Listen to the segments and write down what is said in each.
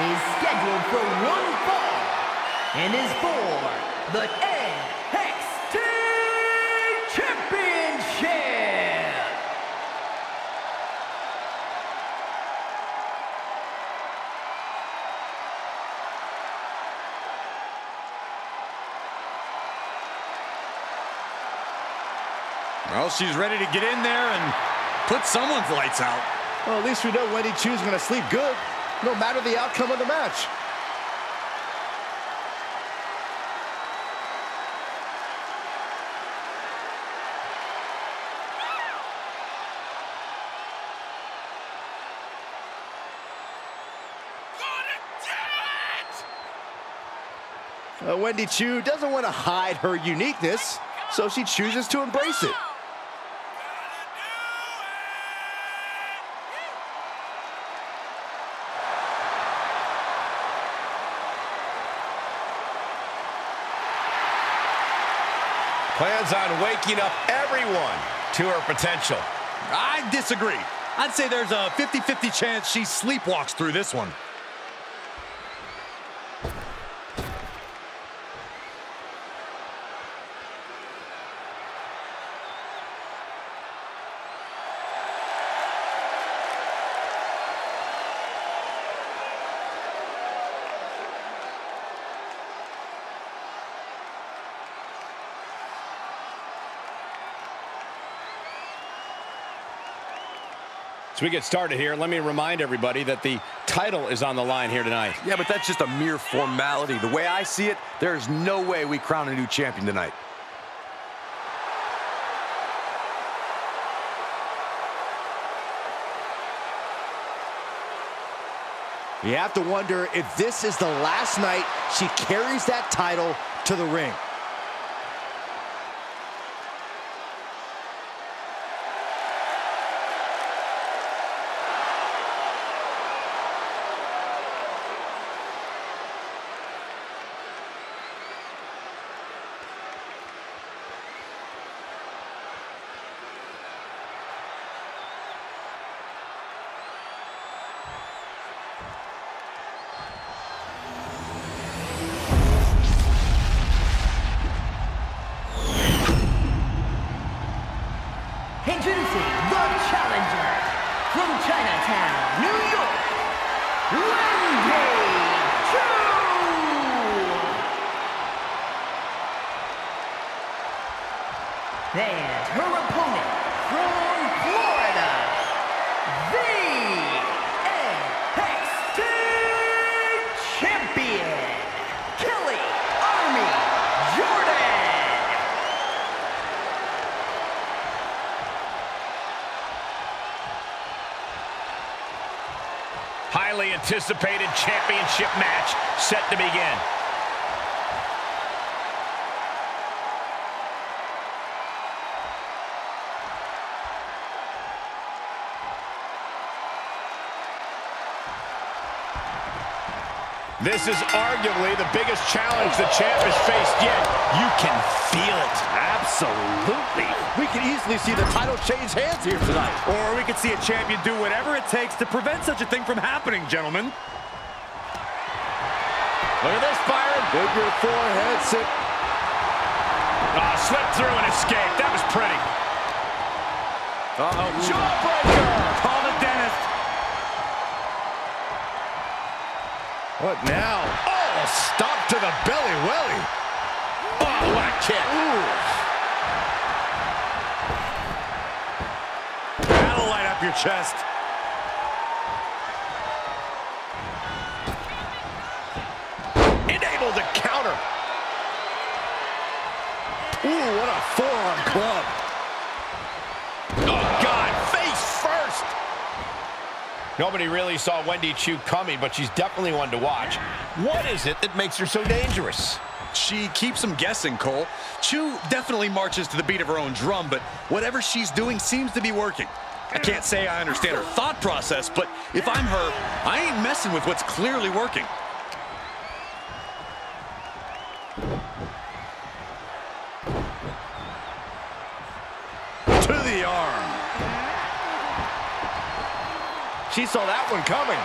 is scheduled for one fall and is for the NXT Championship. Well, she's ready to get in there and put someone's lights out. Well, at least we know Wendy Choo's going to sleep good, no matter the outcome of the match. Uh, Wendy Choo doesn't want to hide her uniqueness, so she chooses to embrace it. Plans on waking up everyone to her potential. I disagree. I'd say there's a 50-50 chance she sleepwalks through this one. As we get started here, let me remind everybody that the title is on the line here tonight. Yeah, but that's just a mere formality. The way I see it, there is no way we crown a new champion tonight. You have to wonder if this is the last night she carries that title to the ring. And her opponent from Florida, the NXT Champion, Kelly Army Jordan! Highly anticipated championship match set to begin. This is arguably the biggest challenge the champ has faced yet. You can feel it. Absolutely. We can easily see the title change hands here tonight. Or we could see a champion do whatever it takes to prevent such a thing from happening, gentlemen. Look at this, Byron. Figure four head sit. Ah, oh, slipped through and escaped. That was pretty. Uh-oh. Jawbreaker! What now? Oh, stop to the belly welly. Oh, what a kick. That'll light up your chest. Enabled to counter. Ooh, what a forearm club. Nobody really saw Wendy Choo coming, but she's definitely one to watch. What is it that makes her so dangerous? She keeps them guessing, Cole. Choo definitely marches to the beat of her own drum, but whatever she's doing seems to be working. I can't say I understand her thought process, but if I'm her, I ain't messing with what's clearly working. She saw that one coming.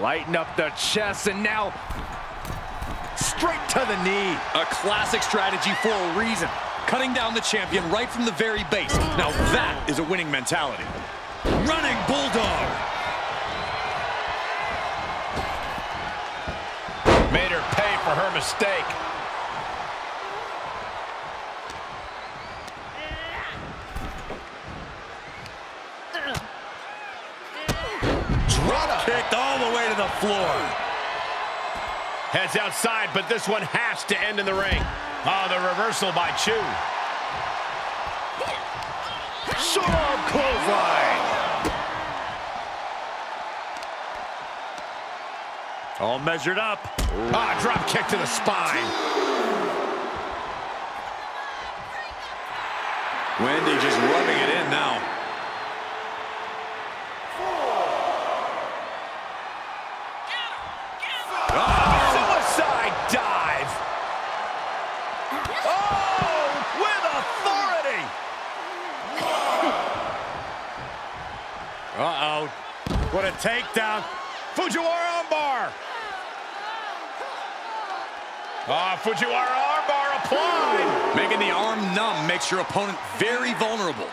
Lighten up the chest, and now straight to the knee. A classic strategy for a reason. Cutting down the champion right from the very base. Now that is a winning mentality. Running Bulldog. Made her pay for her mistake. Drop kicked all the way to the floor. Heads outside, but this one has to end in the ring. Oh, the reversal by Choo. Arm clothesline. All measured up. Ah, drop kick to the spine. Wendy just rubbing it in now. Takedown. Fujiwara armbar. Ah, Fujiwara armbar applied. Making the arm numb makes your opponent very vulnerable.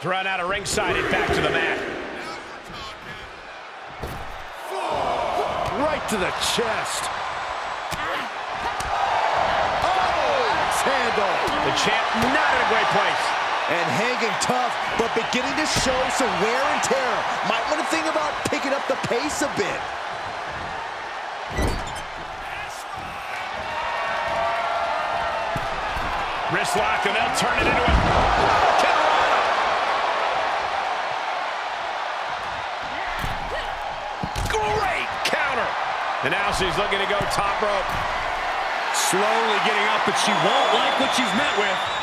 Thrown out of ringside and back to the mat. Right to the chest. Oh, handle. The champ not in a great place. And hanging tough, but beginning to show some wear and tear. Might want to think about picking up the pace a bit. Wrist lock, and they'll turn it into a. Great counter. And now she's looking to go top rope. Slowly getting up, but she won't like what she's met with.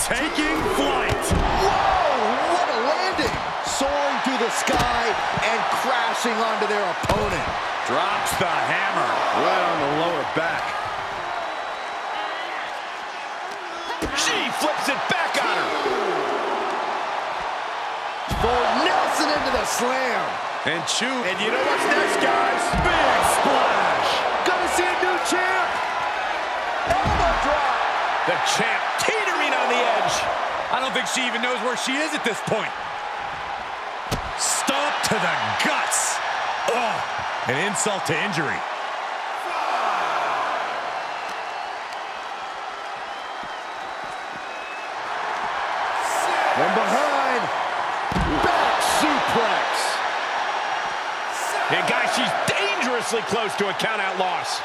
Taking flight. Whoa, what a landing. Soaring through the sky and crashing onto their opponent. Drops the hammer. Right on the lower back. She flips it back on her. Full Nelson into the slam. And Choo. And you know what's next, guys? big splash. Gonna see a new champ. Elbow drop. The champ teetering on the edge. I don't think she even knows where she is at this point. Stomp to the guts. Ugh. An insult to injury. From behind. Back suplex. And guys, she's dangerously close to a count-out loss.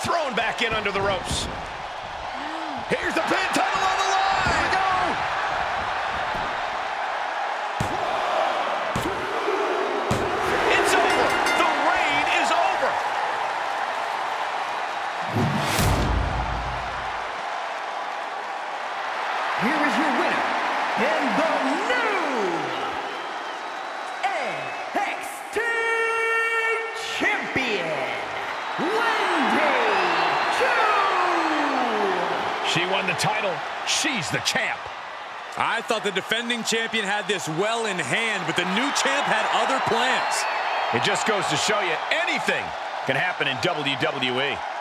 Thrown back in under the ropes. Here's the pin title on the line. Go. It's over. The reign is over. Here is your winner, and the new NXT Champion, Wendy Choo! She won the title. She's the champ. I thought the defending champion had this well in hand, but the new champ had other plans. It just goes to show you anything can happen in WWE.